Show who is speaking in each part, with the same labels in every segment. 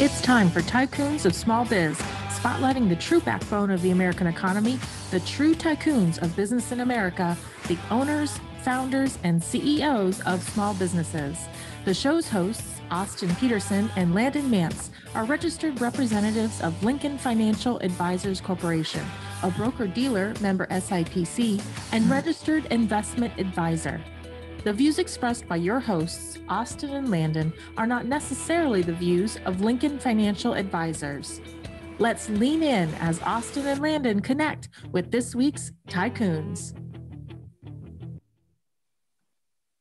Speaker 1: It's time for Tycoons of Small Biz, spotlighting the true backbone of the American economy, the true tycoons of business in America, the owners, founders, and CEOs of small businesses. The show's hosts, Austin Peterson and Landon Mance, are registered representatives of Lincoln Financial Advisors Corporation, a broker dealer member SIPC, and registered investment advisor. The views expressed by your hosts, Austin and Landon, are not necessarily the views of Lincoln Financial Advisors. Let's lean in as Austin and Landon connect with this week's Tycoons.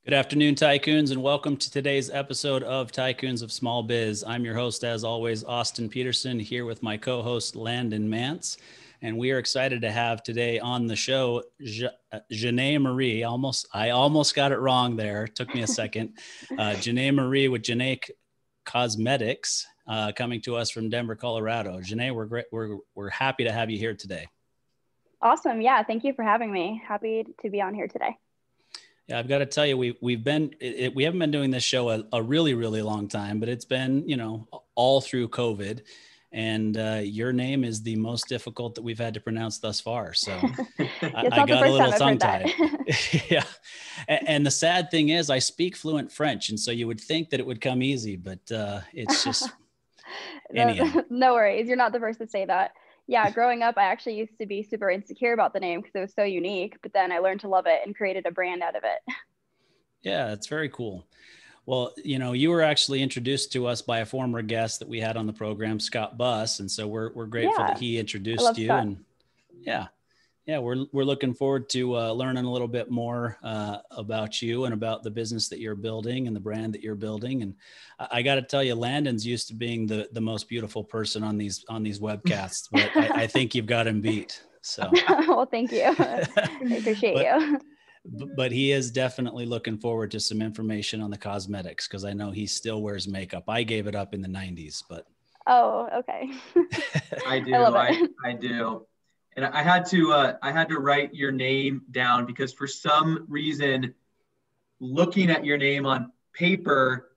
Speaker 2: Good afternoon, Tycoons, and welcome to today's episode of Tycoons of Small Biz. I'm your host, as always, Austin Peterson, here with my co host, Landon Mance and we are excited to have today on the show uh, Zhonnae Marie. Almost, I almost got it wrong there. It took me a second. Uh, Zhonnae Marie with Zhonnae Cosmetics, uh, coming to us from Denver, Colorado. Zhonnae, we're great. We're we're happy to have you here today.
Speaker 3: Awesome. Yeah. Thank you for having me. Happy to be on here today.
Speaker 2: Yeah, I've got to tell you, we we've been it, we haven't been doing this show a, a really really long time, but it's been you know all through COVID and uh, your name is the most difficult that we've had to pronounce thus far. So I, I got a little tongue tied. yeah. And, and, the sad thing is, I speak fluent French. And so you would think that it would come easy, but uh, it's just.
Speaker 3: no, no worries. You're not the first to say that. Yeah, growing up, I actually used to be super insecure about the name because it was so unique. But then I learned to love it and created a brand out of it.
Speaker 2: Yeah, it's very cool. Well, you know, you were actually introduced to us by a former guest that we had on the program, Scott Buss, and so we're we're grateful yeah. that he introduced you. Scott. And yeah, yeah, we're we're looking forward to uh, learning a little bit more uh, about you and about the business that you're building and the brand that you're building. And I, I got to tell you, Landon's used to being the the most beautiful person on these on these webcasts, but I, I think you've got him beat. So,
Speaker 3: well, thank you. I appreciate but, you
Speaker 2: but he is definitely looking forward to some information on the cosmetics because I know he still wears makeup. I gave it up in the 90s, but
Speaker 3: oh, okay.
Speaker 4: I do. I, I, I, do. And I had to uh, I had to write your name down because for some reason, looking at your name on paper,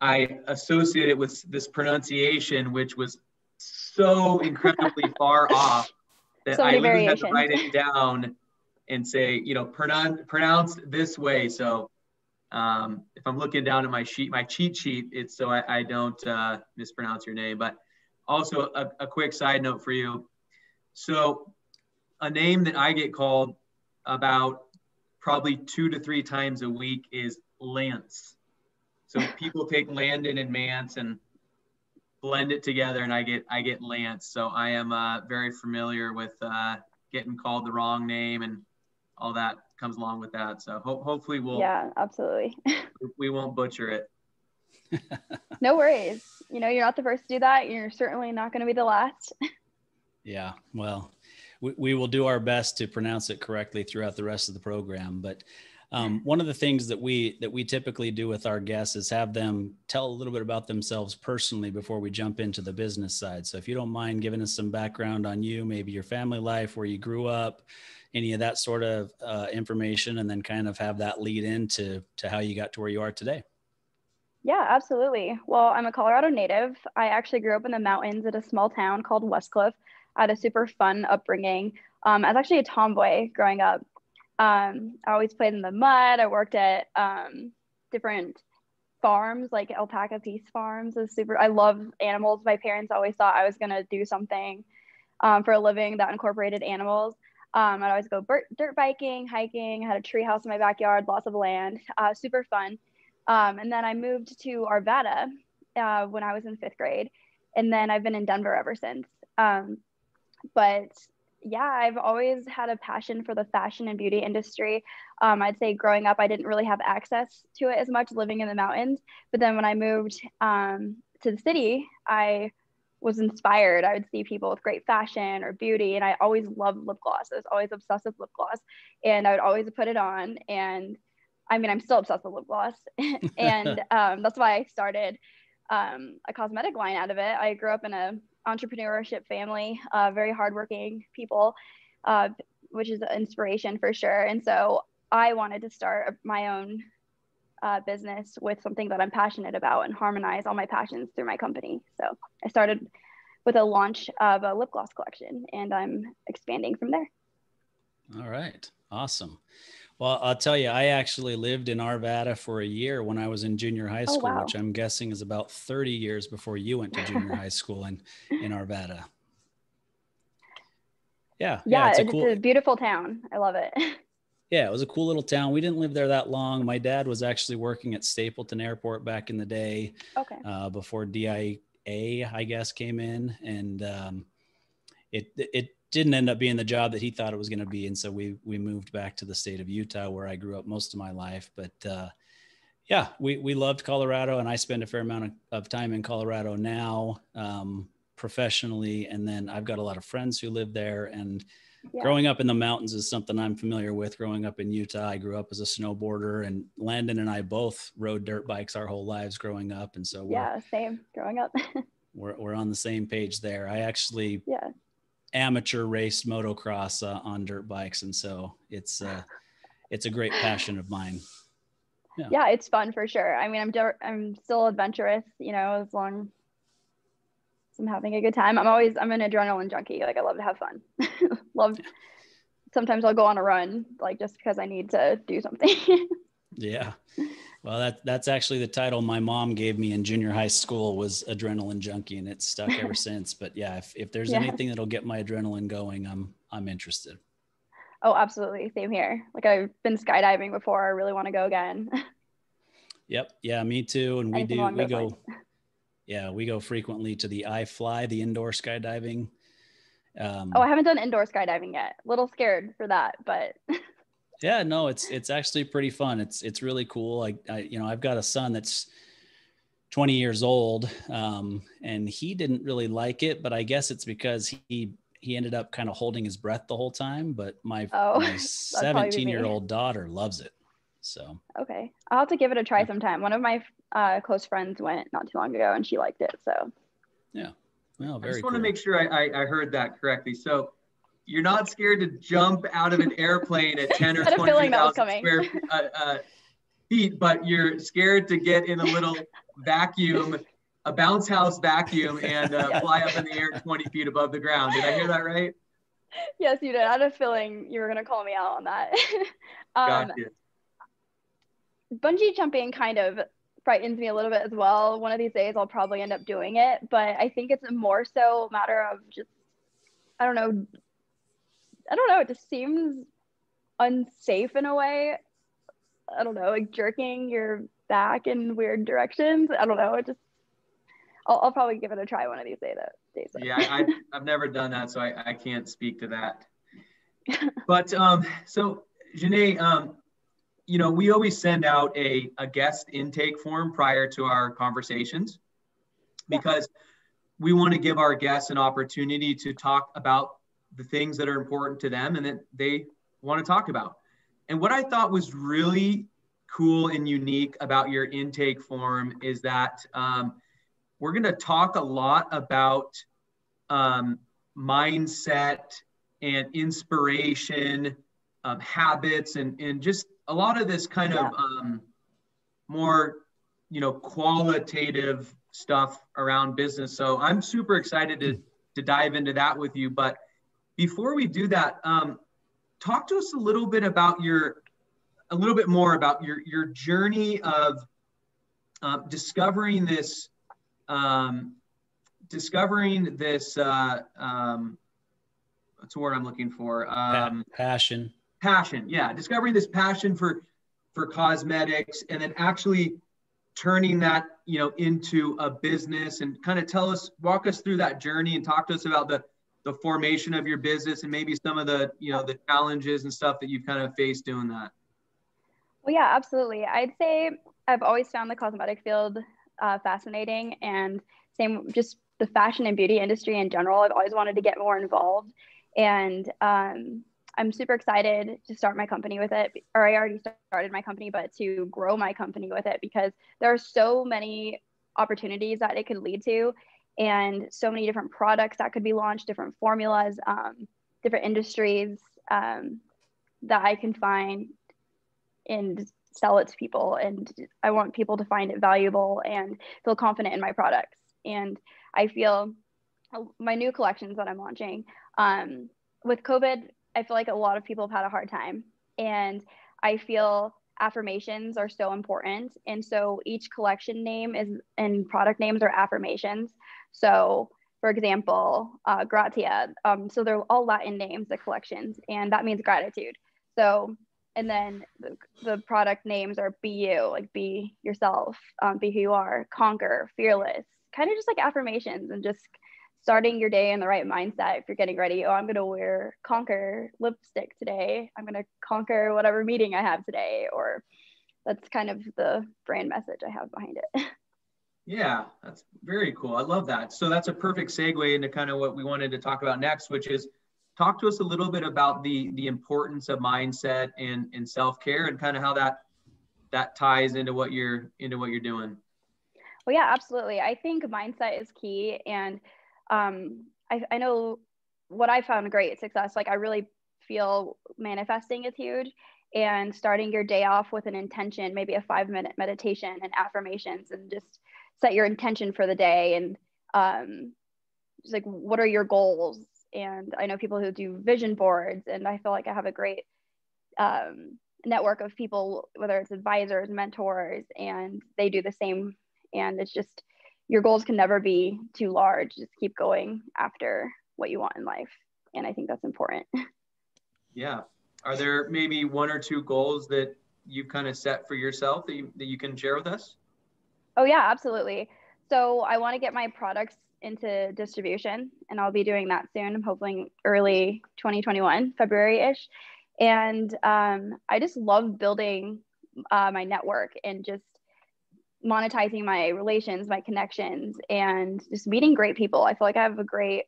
Speaker 4: I associated it with this pronunciation, which was so incredibly far off that so I literally had to write it down and say, you know, pronounce, pronounced this way. So um, if I'm looking down at my sheet, my cheat sheet, it's so I, I don't uh, mispronounce your name. But also a, a quick side note for you. So a name that I get called about probably two to three times a week is Lance. So people take Landon and Mance and blend it together, and I get I get Lance. So I am uh, very familiar with uh, getting called the wrong name and all that comes along with that. So ho- hopefully we'll
Speaker 3: yeah, absolutely.
Speaker 4: we won't butcher it.
Speaker 3: no worries. You know, you're not the first to do that. You're certainly not going to be the last.
Speaker 2: yeah. Well, we, we will do our best to pronounce it correctly throughout the rest of the program. But um, one of the things that we that we typically do with our guests is have them tell a little bit about themselves personally before we jump into the business side. So if you don't mind giving us some background on you, maybe your family life, where you grew up, any of that sort of uh, information and then kind of have that lead into to how you got to where you are today
Speaker 3: yeah absolutely well i'm a colorado native i actually grew up in the mountains at a small town called westcliffe i had a super fun upbringing um, i was actually a tomboy growing up um, i always played in the mud i worked at um, different farms like alpaca peace farms is super i love animals my parents always thought i was going to do something um, for a living that incorporated animals um, I'd always go dirt biking, hiking, I had a tree house in my backyard, lots of land, uh, super fun. Um, and then I moved to Arvada uh, when I was in fifth grade. And then I've been in Denver ever since. Um, but yeah, I've always had a passion for the fashion and beauty industry. Um, I'd say growing up, I didn't really have access to it as much living in the mountains. But then when I moved um, to the city, I was inspired. I would see people with great fashion or beauty, and I always loved lip gloss. I was always obsessed with lip gloss, and I would always put it on. And I mean, I'm still obsessed with lip gloss, and um, that's why I started um, a cosmetic line out of it. I grew up in a entrepreneurship family, uh, very hardworking people, uh, which is an inspiration for sure. And so I wanted to start my own uh, business with something that I'm passionate about and harmonize all my passions through my company. So I started with a launch of a lip gloss collection and I'm expanding from there.
Speaker 2: All right. Awesome. Well, I'll tell you, I actually lived in Arvada for a year when I was in junior high oh, school, oh, wow. which I'm guessing is about 30 years before you went to junior high school in, in Arvada. Yeah.
Speaker 3: Yeah, yeah it's, a, cool, a beautiful town. I love it.
Speaker 2: Yeah, it was a cool little town. We didn't live there that long. My dad was actually working at Stapleton Airport back in the day.
Speaker 3: Okay.
Speaker 2: Uh, before DIA, I guess, came in, and um, it it didn't end up being the job that he thought it was going to be, and so we we moved back to the state of Utah, where I grew up most of my life. But uh, yeah, we we loved Colorado, and I spend a fair amount of, of time in Colorado now, um, professionally, and then I've got a lot of friends who live there, and yeah. growing up in the mountains is something I'm familiar with. Growing up in Utah, I grew up as a snowboarder, and Landon and I both rode dirt bikes our whole lives growing up, and so
Speaker 3: yeah, same growing up.
Speaker 2: we're we're on the same page there. I actually
Speaker 3: yeah
Speaker 2: amateur raced motocross uh, on dirt bikes, and so it's uh, it's a great passion of mine.
Speaker 3: Yeah. yeah, it's fun for sure. I mean, I'm I'm still adventurous, you know, as long as I'm having a good time. I'm always I'm an adrenaline junkie. Like I love to have fun. love sometimes I'll go on a run like just because I need to do something.
Speaker 2: yeah. Well, that that's actually the title my mom gave me in junior high school was adrenaline junkie and it's stuck ever since. But yeah, if, if there's yeah. anything that'll get my adrenaline going, I'm I'm interested.
Speaker 3: Oh, absolutely. Same here. Like I've been skydiving before. I really want to go again.
Speaker 2: yep. Yeah, me too. And we anything do we go lines yeah, we go frequently to the I Fly, the indoor skydiving.
Speaker 3: Um, oh, I haven't done indoor skydiving yet. A little scared for that, but
Speaker 2: yeah, no, it's it's actually pretty fun. It's it's really cool. I, I you know I've got a son that's 20 years old, um, and he didn't really like it, but I guess it's because he he ended up kind of holding his breath the whole time. But my oh, my 17 year old daughter loves it. So
Speaker 3: okay, I'll have to give it a try sometime. One of my uh, close friends went not too long ago, and she liked it. So
Speaker 2: yeah, well,
Speaker 4: very. I
Speaker 2: just
Speaker 4: want to make sure I, I, I heard that correctly. So you're not scared to jump out of an airplane at 10 or 20,000 square uh, uh, feet, but you're scared to get in a little vacuum, a bounce house vacuum, and uh, yes. fly up in the air 20 feet above the ground. Did I hear that right?
Speaker 3: Yes, you did. I had a feeling you were going to call me out on that. um, gotcha bungee jumping kind of frightens me a little bit as well. One of these days I'll probably end up doing it, but I think it's more so a matter of just I don't know I don't know, it just seems unsafe in a way. I don't know, like jerking your back in weird directions. I don't know, it just I'll, I'll probably give it a try one of these days. days
Speaker 4: yeah, I, I've never done that, so I, I can't speak to that. but um, so Zhonnae, um, you know, we always send out a, a guest intake form prior to our conversations because we want to give our guests an opportunity to talk about the things that are important to them and that they want to talk about. And what I thought was really cool and unique about your intake form is that um, we're going to talk a lot about um, mindset and inspiration, um, habits, and, and just a lot of this kind yeah. of um, more, you know, qualitative stuff around business. So I'm super excited to, to dive into that with you. But before we do that, um, talk to us a little bit about your, a little bit more about your, your journey of uh, discovering this, um, discovering this, uh, um, what's the word I'm looking for? Um,
Speaker 2: passion
Speaker 4: passion yeah discovering this passion for for cosmetics and then actually turning that you know into a business and kind of tell us walk us through that journey and talk to us about the the formation of your business and maybe some of the you know the challenges and stuff that you've kind of faced doing that?
Speaker 3: Well yeah absolutely. I'd say i've always found the cosmetic field uh, fascinating and same just the fashion and beauty industry in general. I've always wanted to get more involved and um, I'm super excited to start my company with it, or I already started my company, but to grow my company with it because there are so many opportunities that it could lead to and so many different products that could be launched different formulas um, different industries um, that i can find and sell it to people. And i want people to find it valuable and feel confident in my products. And i feel my new collections that i'm launching um, with covid i feel like a lot of people have had a hard time. And i feel affirmations are so important. And so each collection name is and product names are affirmations. So for example uh, gratia um, so they're all latin names the collections and that means gratitude. So and then the, the product names are be you like be yourself um, be who you are conquer fearless kind of just like affirmations and just starting your day in the right mindset if you're getting ready. Oh i'm going to wear conquer lipstick today. I'm going to conquer whatever meeting i have today. Or that's kind of the brand message i have behind it.
Speaker 4: Yeah that's very cool. I love that. So that's a perfect segue into kind of what we wanted to talk about next which is talk to us a little bit about the the importance of mindset and and self-care and kind of how that that ties into what you're into what you're doing.
Speaker 3: Well yeah absolutely. I think mindset is key. And um, I, I know what I found great success, like I really feel manifesting is huge and starting your day off with an intention, maybe a five minute meditation and affirmations and just set your intention for the day and um, just like what are your goals? And I know people who do vision boards and I feel like I have a great um, network of people, whether it's advisors, mentors, and they do the same. And it's just your goals can never be too large. Just keep going after what you want in life. And I think that's important.
Speaker 4: Yeah. Are there maybe one or two goals that you've kind of set for yourself that you, that you can share with us?
Speaker 3: Oh, yeah, absolutely. So I want to get my products into distribution, and I'll be doing that soon. I'm hoping early 2021, February ish. And um, I just love building uh, my network and just monetizing my relations, my connections, and just meeting great people. I feel like I have a great,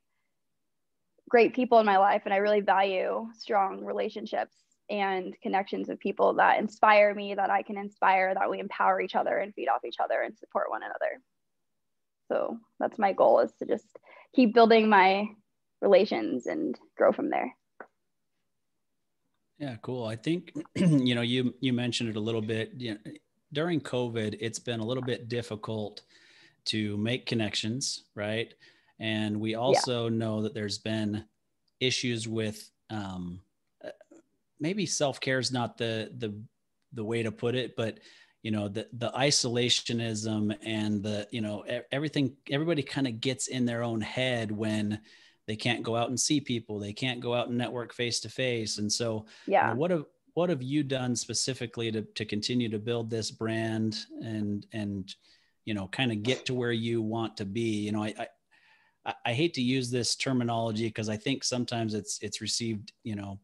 Speaker 3: great people in my life, and I really value strong relationships and connections with people that inspire me, that I can inspire, that we empower each other and feed off each other and support one another. So that's my goal is to just keep building my relations and grow from there.
Speaker 2: Yeah, cool. I think you know you you mentioned it a little bit. You know, during COVID, it's been a little bit difficult to make connections, right? And we also yeah. know that there's been issues with um, uh, maybe self care is not the the the way to put it, but you know the the isolationism and the you know everything everybody kind of gets in their own head when they can't go out and see people they can't go out and network face to face and so
Speaker 3: yeah
Speaker 2: you know, what have what have you done specifically to, to continue to build this brand and and you know kind of get to where you want to be? You know i i, I hate to use this terminology because i think sometimes it's it's received you know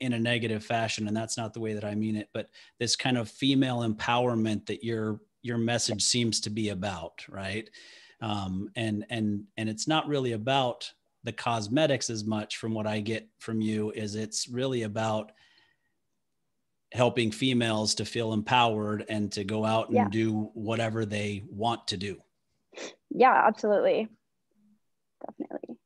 Speaker 2: in a negative fashion and that's not the way that i mean it but this kind of female empowerment that your your message seems to be about right? Um, and and and it's not really about the cosmetics as much from what i get from you is it's really about helping females to feel empowered and to go out and yeah. do whatever they want to do.
Speaker 3: Yeah, absolutely. Definitely.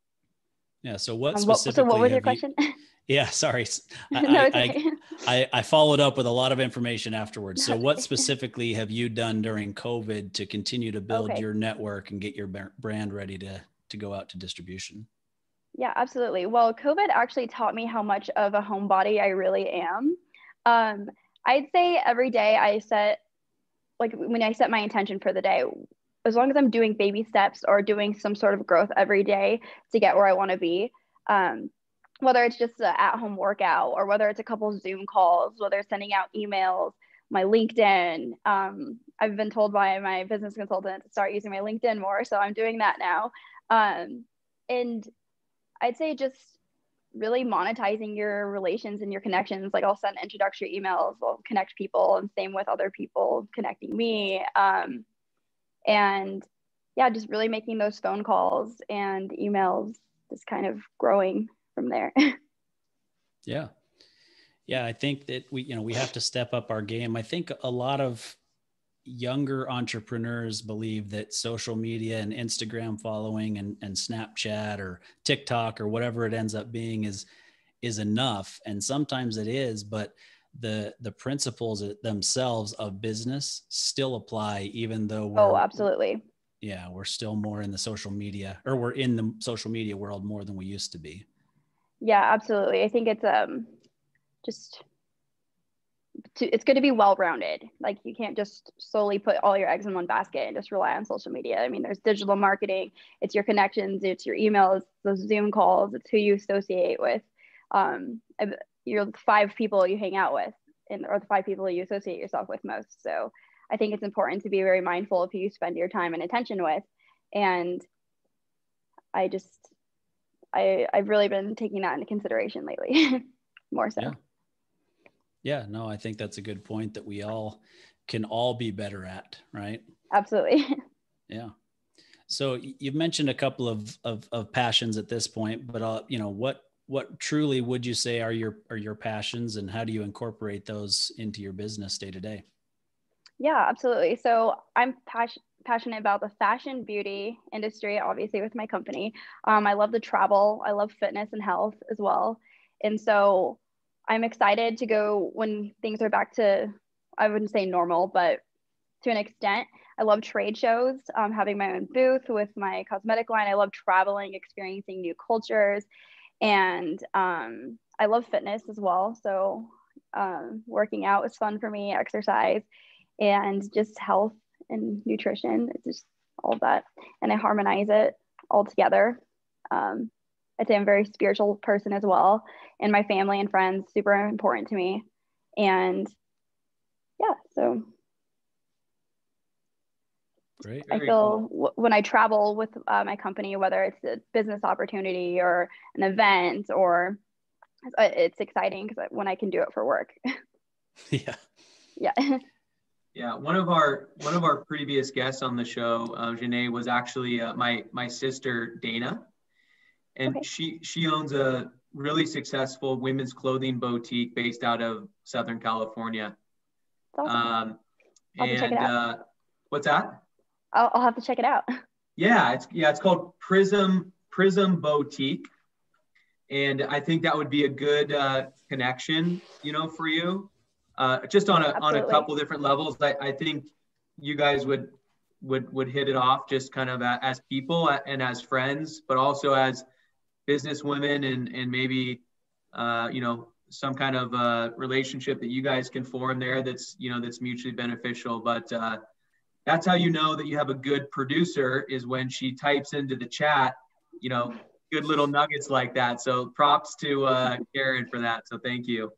Speaker 2: Yeah. So what specifically?
Speaker 3: Um, what, so what was your question?
Speaker 2: You, yeah, sorry. I, no, okay. I, I, I, followed up with a lot of information afterwards. So what specifically have you done during COVID to continue to build okay. your network and get your brand ready to, to go out to distribution?
Speaker 3: Yeah, absolutely. Well, COVID actually taught me how much of a homebody I really am. Um, I'd say every day I set, like when I set my intention for the day, as long as I'm doing baby steps or doing some sort of growth every day to get where I want to be, um, whether it's just an at home workout or whether it's a couple Zoom calls, whether it's sending out emails, my LinkedIn. Um, I've been told by my business consultant to start using my LinkedIn more. So I'm doing that now. Um, and I'd say just really monetizing your relations and your connections. Like I'll send introductory emails, I'll connect people, and same with other people connecting me. Um, and yeah, just really making those phone calls and emails, just kind of growing from there.
Speaker 2: yeah. Yeah, I think that we, you know, we have to step up our game. I think a lot of younger entrepreneurs believe that social media and Instagram following and, and Snapchat or TikTok or whatever it ends up being is is enough. And sometimes it is, but the the principles themselves of business still apply even though
Speaker 3: oh absolutely.
Speaker 2: Yeah we're still more in the social media or we're in the social media world more than we used to be.
Speaker 3: Yeah absolutely. I think it's um just to, it's good to be well rounded. Like you can't just solely put all your eggs in one basket and just rely on social media. I mean, there's digital marketing, it's your connections, it's your emails, those Zoom calls, it's who you associate with, um, you're the five people you hang out with, and or the five people you associate yourself with most. So I think it's important to be very mindful of who you spend your time and attention with. And I just, I I've really been taking that into consideration lately, more so.
Speaker 2: Yeah. Yeah, no, I think that's a good point that we all can all be better at, right?
Speaker 3: Absolutely.
Speaker 2: Yeah. So you've mentioned a couple of, of, of passions at this point, but uh, you know, what, what truly would you say are your, are your passions and how do you incorporate those into your business day to day?
Speaker 3: Yeah, absolutely. So I'm passionate passionate about the fashion beauty industry, obviously with my company. Um, I love to travel. I love fitness and health as well. And so I'm excited to go when things are back to, I wouldn't say normal, but to an extent. I love trade shows, um, having my own booth with my cosmetic line. I love traveling, experiencing new cultures, and um, I love fitness as well. So, um, working out is fun for me, exercise, and just health and nutrition. It's just all that. And I harmonize it all together. Um, I'd say I'm a very spiritual person as well. And my family and friends, super important to me. And yeah, so
Speaker 2: Great.
Speaker 3: I feel cool. w- when I travel with uh, my company, whether it's a business opportunity or an event, or uh, it's exciting because when I can do it for work.
Speaker 2: yeah.
Speaker 3: Yeah.
Speaker 4: Yeah, one of our one of our previous guests on the show, uh, Zhonnae, was actually uh, my my sister Dana, and okay. she she owns a really successful women's clothing boutique based out of Southern California.
Speaker 3: Awesome. Um,
Speaker 4: and uh, what's that?
Speaker 3: I'll, I'll have to check it out.
Speaker 4: Yeah, it's yeah, it's called Prism Prism Boutique, and I think that would be a good uh, connection, you know, for you, uh, just on a Absolutely. on a couple different levels. I, I think you guys would would would hit it off just kind of as people and as friends, but also as business women and and maybe uh, you know some kind of uh, relationship that you guys can form there that's you know that's mutually beneficial. But uh, that's how you know that you have a good producer is when she types into the chat you know good little nuggets like that. So props to uh, karen for that. So thank you.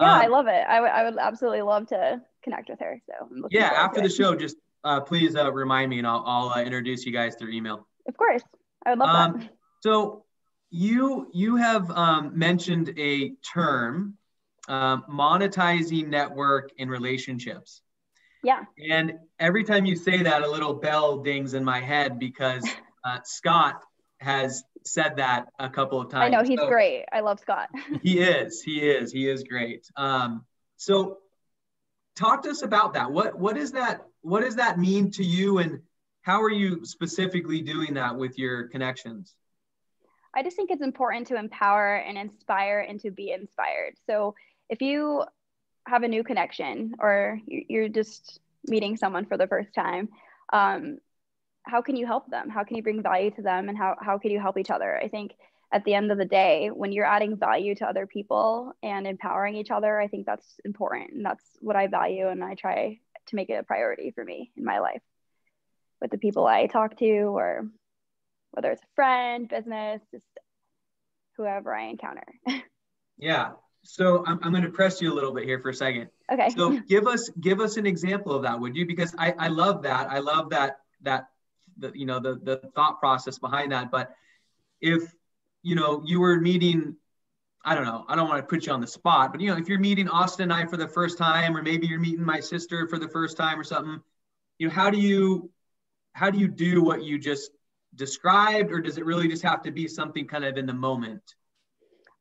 Speaker 3: Yeah um, i love it. I, I would absolutely love to connect with her. So
Speaker 4: yeah after the show just uh, please uh, remind me and i'll, I'll uh, introduce you guys through email.
Speaker 3: Of course. I would love um, that
Speaker 4: so you you have um, mentioned a term, um, monetizing network in relationships.
Speaker 3: Yeah.
Speaker 4: And every time you say that, a little bell dings in my head because uh, Scott has said that a couple of times. I
Speaker 3: know he's so, great. I love Scott.
Speaker 4: he is. He is. He is great. Um, so, talk to us about that. What what is that? What does that mean to you, and how are you specifically doing that with your connections?
Speaker 3: I just think it's important to empower and inspire and to be inspired. So if you have a new connection or you're just meeting someone for the first time, um, how can you help them? How can you bring value to them? And how, how can you help each other? I think at the end of the day, when you're adding value to other people and empowering each other, I think that's important. And that's what I value. And I try to make it a priority for me in my life with the people I talk to or whether it's a friend, business, just whoever I encounter.
Speaker 4: yeah. So I'm, I'm going to press you a little bit here for a second.
Speaker 3: Okay.
Speaker 4: So give us give us an example of that, would you? Because I, I love that. I love that that the you know the the thought process behind that. But if you know you were meeting I don't know. I don't want to put you on the spot, but you know, if you're meeting Austin and I for the first time, or maybe you're meeting my sister for the first time or something, you know, how do you how do you do what you just described, or does it really just have to be something kind of in the moment?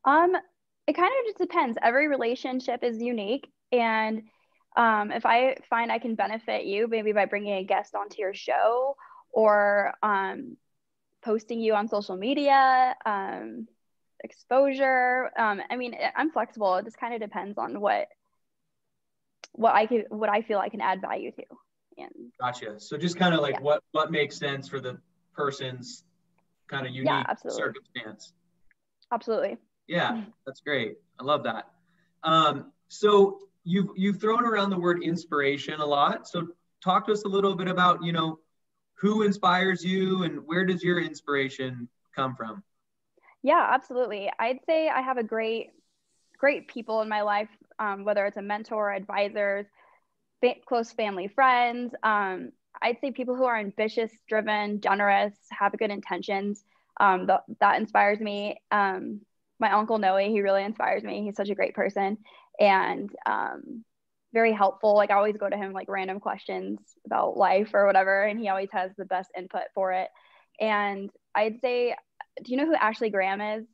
Speaker 3: Um, it kind of just depends. Every relationship is unique, and um, if I find I can benefit you, maybe by bringing a guest onto your show or um, posting you on social media, um, exposure. Um, I mean, I'm flexible. It just kind of depends on what what I can what I feel I can add value to. And
Speaker 4: gotcha. So just kind of like yeah. what what makes sense for the person's kind of unique yeah, circumstance.
Speaker 3: Absolutely.
Speaker 4: Yeah, that's great. I love that. Um, so you've you've thrown around the word inspiration a lot. So talk to us a little bit about you know who inspires you and where does your inspiration come from?
Speaker 3: Yeah, absolutely. I'd say I have a great great people in my life, um, whether it's a mentor, advisors, fa- close family, friends. Um, I'd say people who are ambitious, driven, generous, have good intentions. Um, th- that inspires me. Um, my uncle Noe, he really inspires me. He's such a great person and um, very helpful. Like I always go to him like random questions about life or whatever, and he always has the best input for it. And I'd say, do you know who Ashley Graham is?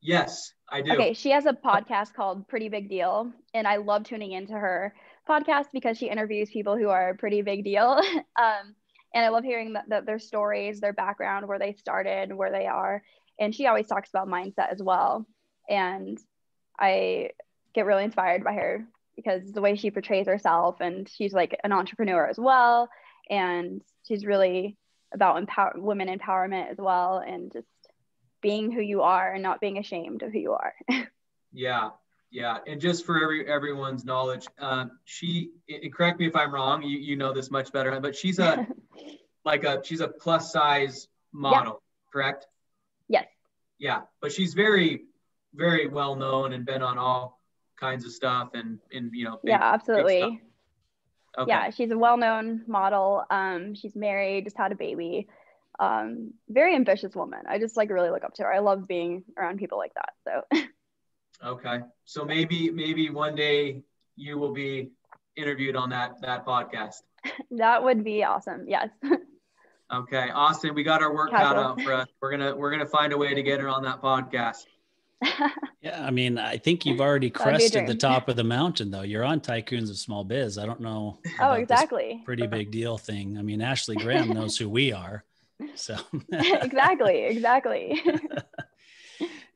Speaker 4: Yes, I do.
Speaker 3: Okay, she has a podcast called Pretty Big Deal, and I love tuning into her podcast because she interviews people who are a pretty big deal. um, and I love hearing that, that their stories, their background, where they started, where they are. And she always talks about mindset as well. And I get really inspired by her because the way she portrays herself and she's like an entrepreneur as well. And she's really about empower women empowerment as well and just being who you are and not being ashamed of who you are.
Speaker 4: yeah. Yeah. And just for every everyone's knowledge, um, she correct me if I'm wrong, you, you know this much better, but she's a like a she's a plus size model, yeah. correct?
Speaker 3: Yes.
Speaker 4: Yeah. But she's very, very well known and been on all kinds of stuff and and you know
Speaker 3: big, yeah absolutely okay. yeah she's a well-known model um she's married just had a baby um, very ambitious woman. I just like really look up to her. I love being around people like that. So.
Speaker 4: okay, so maybe maybe one day you will be interviewed on that that podcast.
Speaker 3: that would be awesome. Yes.
Speaker 4: okay, Austin, we got our work cut out for us. We're gonna we're gonna find a way to get her on that podcast.
Speaker 2: yeah, I mean, I think you've already crested the top of the mountain, though. You're on Tycoons of Small Biz. I don't know.
Speaker 3: Oh, exactly.
Speaker 2: pretty big deal thing. I mean, Ashley Graham knows who we are. So
Speaker 3: exactly, exactly.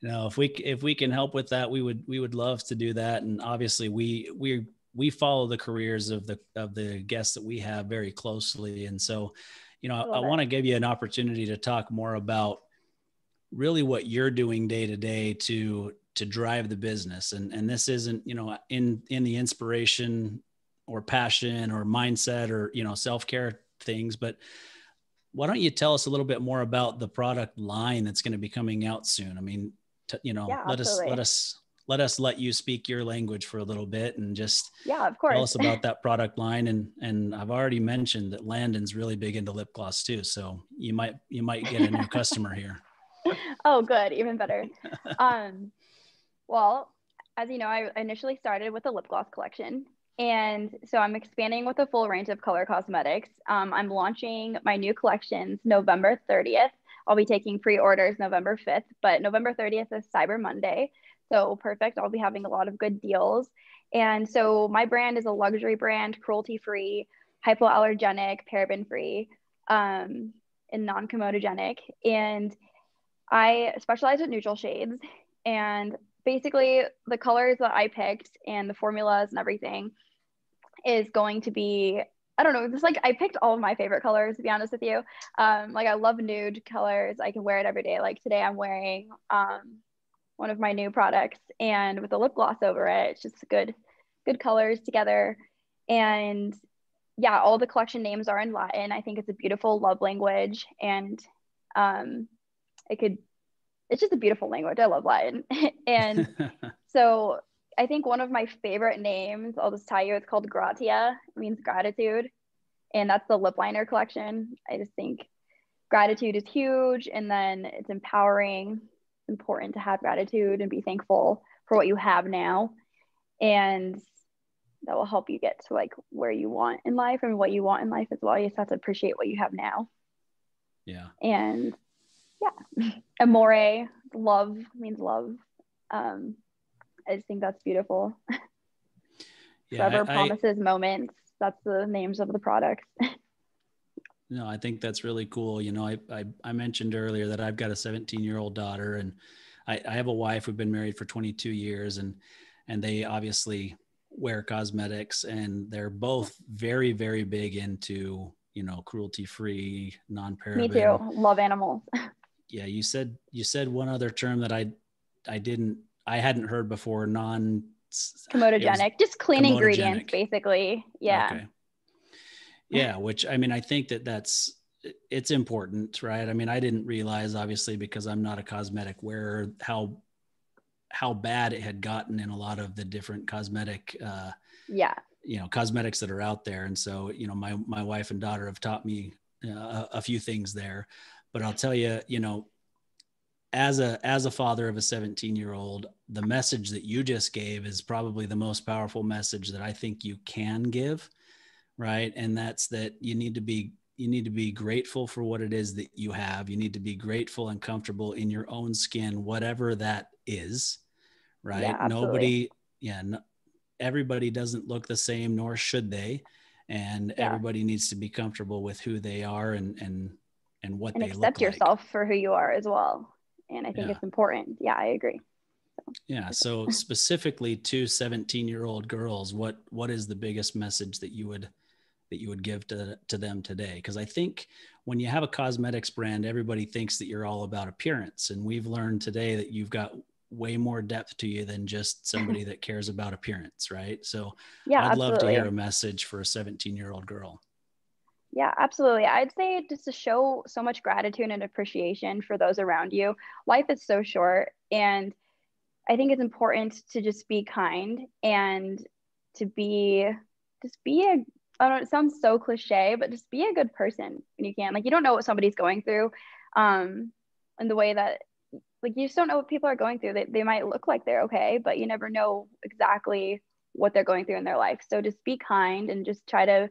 Speaker 2: You know, if we if we can help with that, we would we would love to do that. And obviously, we we we follow the careers of the of the guests that we have very closely. And so, you know, I, I want to give you an opportunity to talk more about really what you're doing day to day to to drive the business and and this isn't you know in in the inspiration or passion or mindset or you know self-care things but why don't you tell us a little bit more about the product line that's going to be coming out soon? I mean, t- you know, yeah, let absolutely. us let us let us let you speak your language for a little bit and just
Speaker 3: yeah, of course.
Speaker 2: Tell us about that product line and and I've already mentioned that Landon's really big into lip gloss too, so you might you might get a new customer here.
Speaker 3: Oh, good, even better. um, well, as you know, I initially started with a lip gloss collection and so I'm expanding with a full range of color cosmetics. Um, I'm launching my new collections November 30th. I'll be taking pre orders November 5th, but November 30th is Cyber Monday. So perfect. I'll be having a lot of good deals. And so my brand is a luxury brand, cruelty free, hypoallergenic, paraben free, um, and non comedogenic. And I specialize with neutral shades. And basically, the colors that I picked and the formulas and everything is going to be I don't know, just like I picked all of my favorite colors to be honest with you. Um, like I love nude colors. I can wear it every day. Like today I'm wearing um, one of my new products and with a lip gloss over it. It's just good, good colors together. And yeah, all the collection names are in Latin. I think it's a beautiful love language and um, it could, it's just a beautiful language. I love Latin. and so I think one of my favorite names, I'll just tell you, it's called Gratia. It means gratitude. And that's the lip liner collection. I just think gratitude is huge. And then it's empowering. It's important to have gratitude and be thankful for what you have now. And that will help you get to like where you want in life and what you want in life as well. You just have to appreciate what you have now.
Speaker 2: Yeah.
Speaker 3: And yeah, amore, love means love. Um, I just think that's beautiful. yeah, I, Promises I, Moments. That's the names of the products.
Speaker 2: no, I think that's really cool. You know, I, I, I mentioned earlier that I've got a 17 year old daughter and I, I have a wife. who've been married for 22 years and, and they obviously wear cosmetics and they're both very, very big into, you know, cruelty free, non paraben.
Speaker 3: Me too. Love animals.
Speaker 2: yeah. You said, you said one other term that I, I didn't, I hadn't heard before, non
Speaker 3: comedogenic, just clean ingredients, basically. Yeah. Okay.
Speaker 2: Yeah, which I mean, I think that that's it's important, right? I mean, I didn't realize, obviously, because I'm not a cosmetic wearer, how how bad it had gotten in a lot of the different cosmetic, uh,
Speaker 3: yeah,
Speaker 2: you know, cosmetics that are out there. And so, you know, my my wife and daughter have taught me uh, a, a few things there. But I'll tell you, you know, as a as a father of a 17 year old the message that you just gave is probably the most powerful message that i think you can give right? And that's that you need to be you need to be grateful for what it is that you have. You need to be grateful and comfortable in your own skin whatever that is right? Yeah, nobody yeah no, everybody doesn't look the same nor should they. And yeah. everybody needs to be comfortable with who they are and and and what
Speaker 3: and
Speaker 2: they
Speaker 3: accept yourself for who you are as well and I think yeah. it's important. Yeah, I agree.
Speaker 2: So. Yeah. So specifically to 17 year old girls, what what is the biggest message that you would that you would give to, to them today? Because I think when you have a cosmetics brand, everybody thinks that you're all about appearance. And we've learned today that you've got way more depth to you than just somebody that cares about appearance, right? So
Speaker 3: yeah,
Speaker 2: I'd
Speaker 3: absolutely.
Speaker 2: love to hear a message for a 17 year old girl.
Speaker 3: Yeah, absolutely. I'd say just to show so much gratitude and appreciation for those around you. Life is so short, and I think it's important to just be kind and to be just be a I don't know, it sounds so cliche, but just be a good person when you can. Like you don't know what somebody's going through. Um, and the way that like you just don't know what people are going through. They, they might look like they're okay, but you never know exactly what they're going through in their life. So just be kind and just try to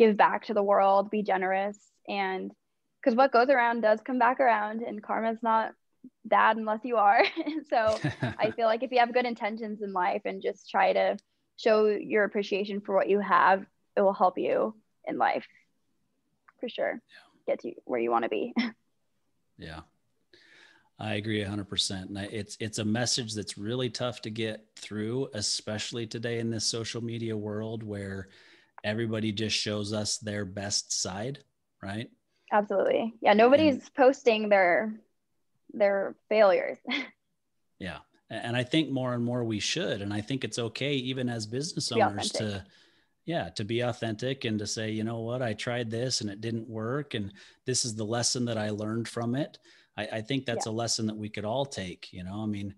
Speaker 3: give back to the world, be generous, and because what goes around does come back around, and karma's not bad unless you are. so I feel like if you have good intentions in life and just try to show your appreciation for what you have, it will help you in life for sure. Yeah. Get to where you want to be.
Speaker 2: yeah. I agree 100%. And it's it's a message that's really tough to get through, especially today in this social media world where everybody just shows us their best side, right?
Speaker 3: Absolutely. Yeah, nobody's and, posting their their failures.
Speaker 2: yeah. And I think more and more we should and I think it's okay even as business owners to yeah, to be authentic and to say, you know what, I tried this and it didn't work and this is the lesson that I learned from it. I, I think that's yeah. a lesson that we could all take, you know. I mean,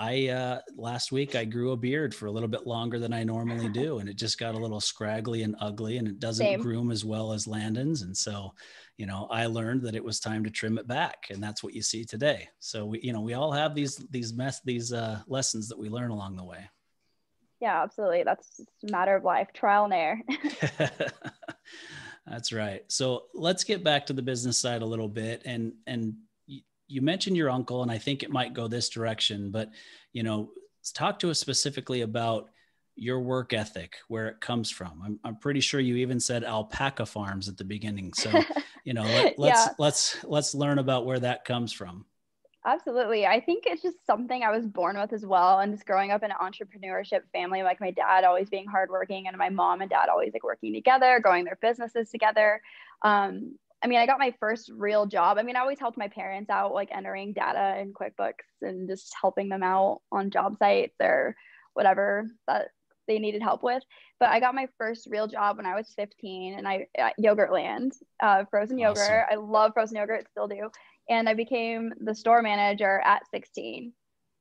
Speaker 2: I uh, last week I grew a beard for a little bit longer than I normally do, and it just got a little scraggly and ugly, and it doesn't Same. groom as well as Landon's. And so, you know, I learned that it was time to trim it back, and that's what you see today. So we, you know, we all have these these mess these uh, lessons that we learn along the way.
Speaker 3: Yeah, absolutely. That's a matter of life, trial and error.
Speaker 2: that's right. So let's get back to the business side a little bit, and and you mentioned your uncle, and I think it might go this direction, but you know, talk to us specifically about your work ethic, where it comes from. I'm, I'm pretty sure you even said alpaca farms at the beginning. So, you know, let, us let's, yeah. let's let's learn about where that comes from.
Speaker 3: Absolutely. I think it's just something I was born with as well. And just growing up in an entrepreneurship family, like my dad always being hardworking and my mom and dad always like working together, growing their businesses together. Um, I mean, I got my first real job. I mean, I always helped my parents out, like entering data in QuickBooks and just helping them out on job sites or whatever that they needed help with. But I got my first real job when I was 15 and I at Yogurtland, uh, frozen awesome. yogurt. I love frozen yogurt, still do. And I became the store manager at 16.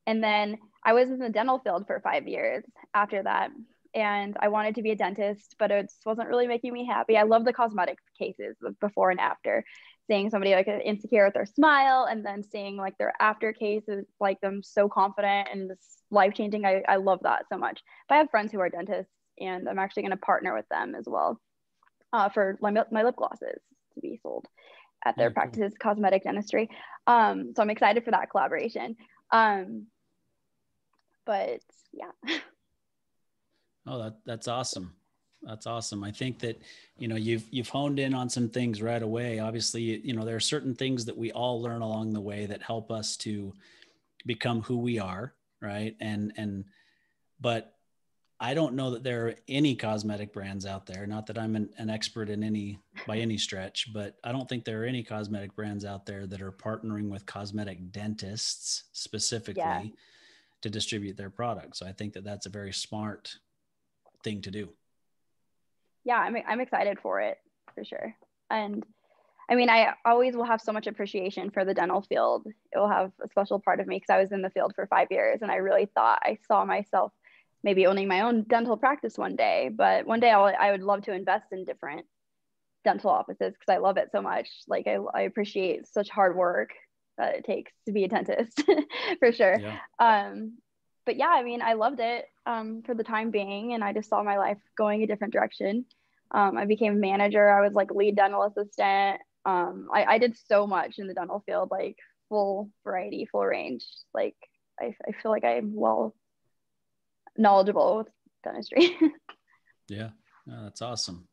Speaker 3: And then I was in the dental field for five years after that and I wanted to be a dentist, but it wasn't really making me happy. I love the cosmetic cases before and after, seeing somebody like insecure with their smile and then seeing like their after cases, like them so confident and this life changing. I, I love that so much. But I have friends who are dentists and I'm actually going to partner with them as well uh, for my, my lip glosses to be sold at their mm-hmm. practices, cosmetic dentistry. Um, so I'm excited for that collaboration. Um, but yeah.
Speaker 2: Oh, that that's awesome. That's awesome. I think that you know you've you've honed in on some things right away. Obviously, you know there are certain things that we all learn along the way that help us to become who we are, right? And and but I don't know that there are any cosmetic brands out there. Not that I'm an, an, expert in any by any stretch, but I don't think there are any cosmetic brands out there that are partnering with cosmetic dentists specifically yeah. to distribute their products. So I think that that's a very smart thing to do.
Speaker 3: Yeah, I'm I'm excited for it for sure. And I mean, I always will have so much appreciation for the dental field. It will have a special part of me because I was in the field for five years and I really thought I saw myself maybe owning my own dental practice one day. But one day I'll, I would love to invest in different dental offices because I love it so much. Like I, I appreciate such hard work that it takes to be a dentist for sure. Yeah. Um, but yeah, I mean, I loved it um, for the time being, and I just saw my life going a different direction. Um, I became a manager. I was like lead dental assistant. Um, I, I did so much in the dental field, like full variety, full range. Like I, I feel like I'm well knowledgeable with dentistry.
Speaker 2: yeah, that's awesome.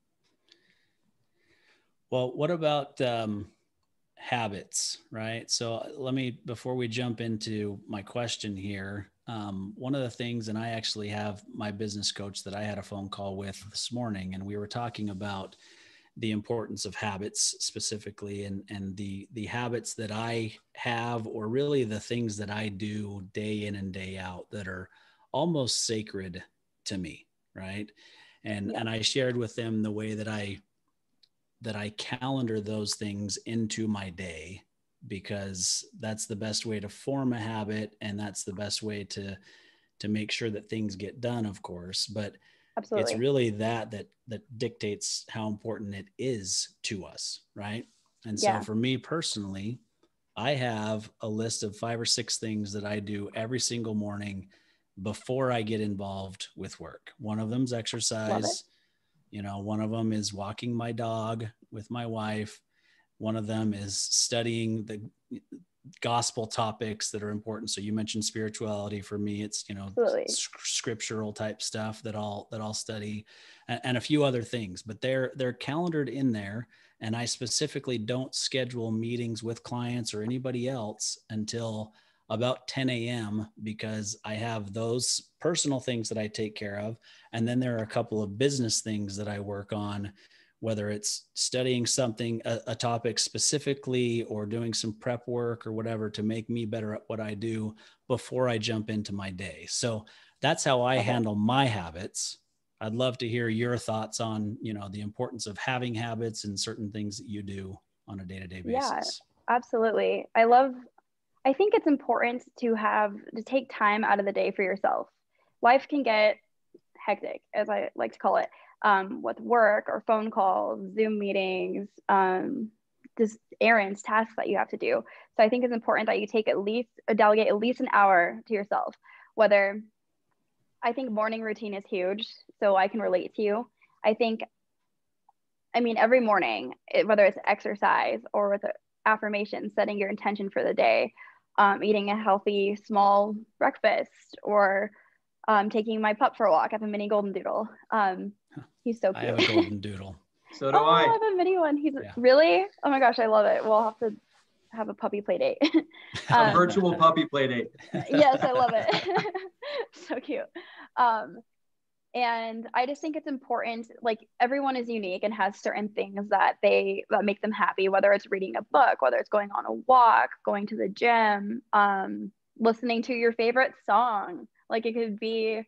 Speaker 2: Well, what about um, habits, right? So let me, before we jump into my question here, um, one of the things, and I actually have my business coach that I had a phone call with this morning, and we were talking about the importance of habits specifically and and the the habits that I have or really the things that I do day in and day out that are almost sacred to me right and yeah. and i shared with them the way that i that i calendar those things into my day because that's the best way to form a habit and that's the best way to to make sure that things get done of course but Absolutely. it's really that that that dictates how important it is to us right and so yeah. for me personally i have a list of five or six things that i do every single morning before I get involved with work. One of them's exercise. You know, one of them is walking my dog with my wife. One of them is studying the gospel topics that are important. So you mentioned spirituality. For me, it's you know scriptural type stuff that I'll that I'll study, and, and a few other things. But they're they're calendared in there, and I specifically don't schedule meetings with clients or anybody else until about 10 a.m. because I have those personal things that I take care of. And then there are a couple of business things that I work on, whether it's studying something, a, a, topic specifically, or doing some prep work or whatever to make me better at what I do before I jump into my day. So that's how I okay. handle my habits. I'd love to hear your thoughts on, you know, the importance of having habits and certain things that you do on a day-to-day basis. Yeah,
Speaker 3: absolutely. I love I think it's important to have to take time out of the day for yourself. Life can get hectic, as I like to call it, um, with work or phone calls, Zoom meetings, um, just errands, tasks that you have to do. So I think it's important that you take at least a delegate at least an hour to yourself. Whether I think morning routine is huge, so I can relate to you. I think, I mean, every morning, it, whether it's exercise or with affirmation, setting your intention for the day, um, eating a healthy small breakfast or um, taking my pup for a walk. I have a mini golden doodle. Um, he's so cute. I
Speaker 2: have a golden doodle.
Speaker 4: so do oh, I.
Speaker 3: I have a mini one. He's yeah. really, oh my gosh, I love it. We'll have to have a puppy play date.
Speaker 4: a um, virtual puppy play date.
Speaker 3: yes, I love it. so cute. Um, and i just think it's important like everyone is unique and has certain things that they that make them happy whether it's reading a book whether it's going on a walk going to the gym um, listening to your favorite song like it could be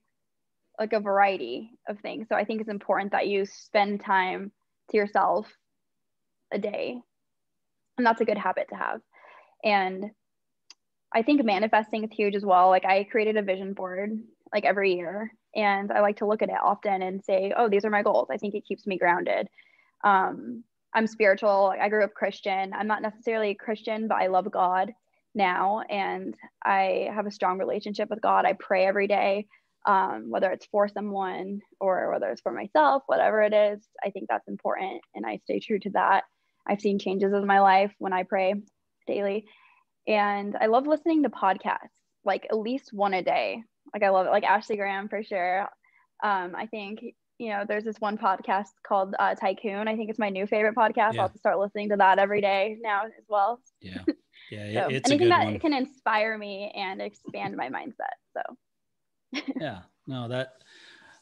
Speaker 3: like a variety of things so i think it's important that you spend time to yourself a day and that's a good habit to have and i think manifesting is huge as well like i created a vision board like every year and I like to look at it often and say, oh, these are my goals. I think it keeps me grounded. Um, I'm spiritual. I grew up Christian. I'm not necessarily a Christian, but I love God now, and I have a strong relationship with God. I pray every day, um, whether it's for someone or whether it's for myself, whatever it is. I think that's important, and I stay true to that. I've seen changes in my life when I pray daily, and I love listening to podcasts, like at least one a day. Like I love it, like Ashley Graham for sure. Um, I think you know there's this one podcast called uh, Tycoon. I think it's my new favorite podcast. Yeah. I'll have to start listening to that every day now as well.
Speaker 2: Yeah, yeah,
Speaker 3: so
Speaker 2: it's
Speaker 3: anything that
Speaker 2: one.
Speaker 3: can inspire me and expand my mindset.
Speaker 2: So yeah, no that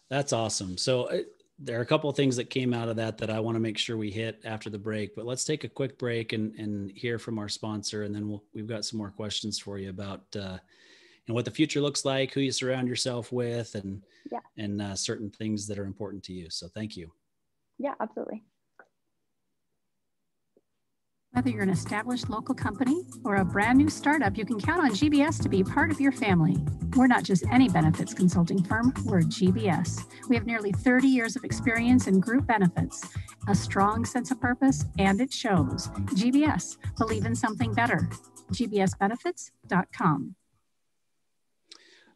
Speaker 2: that's awesome. So uh, there are a couple of things that came out of that that I want to make sure we hit after the break. But let's take a quick break and and hear from our sponsor, and then we'll, we've got some more questions for you about uh, you know what the future looks like, who you surround yourself with, and
Speaker 3: yeah.
Speaker 2: and uh, certain things that are important to you. So thank you.
Speaker 3: Yeah, absolutely.
Speaker 5: Whether you're an established local company or a brand new startup, you can count on GBS to be part of your family. We're not just any benefits consulting firm, we're GBS. We have nearly 30 years of experience in group benefits, a strong sense of purpose, and it shows. GBS, believe in something better. GBSbenefits.com.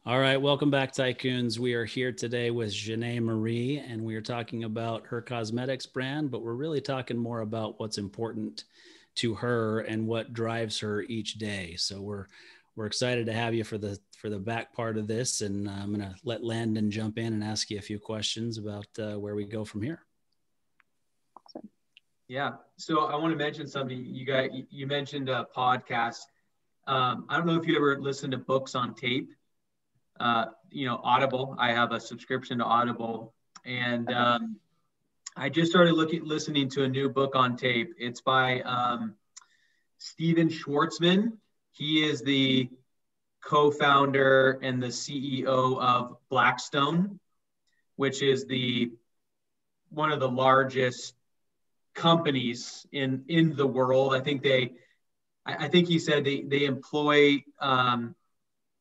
Speaker 2: All right, welcome back, Tycoons. We are here today with Zhonnae Marie, and we are talking about her cosmetics brand, but we're really talking more about what's important to her and what drives her each day. So we're we're excited to have you for the for the back part of this, and uh, I'm going to let Landon jump in and ask you a few questions about uh, where we go from here.
Speaker 4: Yeah. So I want to mention something. You got you mentioned a podcast. Um, I don't know if you ever listened to books on tape. Uh, you know, Audible. I have a subscription to Audible, and um, I just started looking, listening to a new book on tape. It's by um, Stephen Schwarzman. He is the co-founder and the CEO of Blackstone, which is the one of the largest companies in in the world. I think they, I, I think he said they they employ um,